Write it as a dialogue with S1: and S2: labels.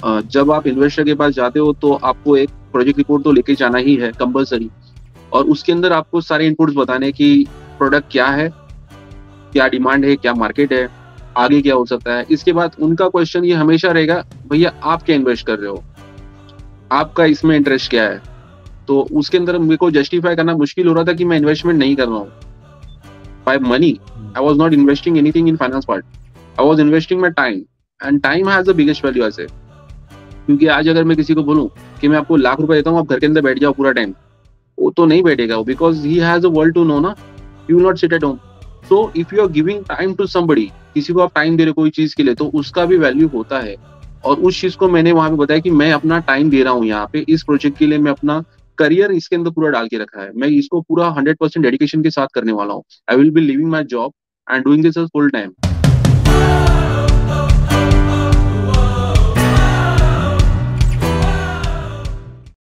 S1: जब आप इन्वेस्टर के पास जाते हो तो आपको एक प्रोजेक्ट रिपोर्ट तो लेके जाना ही है, कंपलसरी। और उसके अंदर आपको सारे इनपुट्स बताने की प्रोडक्ट क्या है, क्या डिमांड है, क्या मार्केट है, आगे क्या हो सकता है। इसके बाद उनका क्वेश्चन ये हमेशा रहेगा, भैया, आप क्या इन्वेस्ट कर रहे हो? आपका इसमें इंटरेस्ट क्या है? तो उसके अंदर मेरे को जस्टिफाई करना मुश्किल हो रहा था कि मैं इन्वेस्टमेंट नहीं कर रहा हूँ। By money I was not investing anything in finance part I was investing my time and time has the biggest value ऐसे क्योंकि आज अगर मैं किसी को बोलूँ कि मैं आपको लाख रुपए देता हूँ, आप घर के अंदर बैठ जाओ पूरा टाइम वो तो नहीं बैठेगा because he has a world to know ना you not sit at home so if you are giving time to somebody किसी को आप टाइम दे रहे कोई चीज़ के लिए तो उसका भी वैल्यू होता है। और उस चीज़ को मैंने वहाँ पे बताया कि मैं अपना टाइम दे रहा हूँ यहाँ पे, इस प्रोजेक्ट के लिए मैं अपना करियर इसके अंदर पूरा डाल के रखा है। मैं इसको पूरा हंड्रेड परसेंट डेडिकेशन के साथ करने वाला हूँ। I will be living my job and doing this full time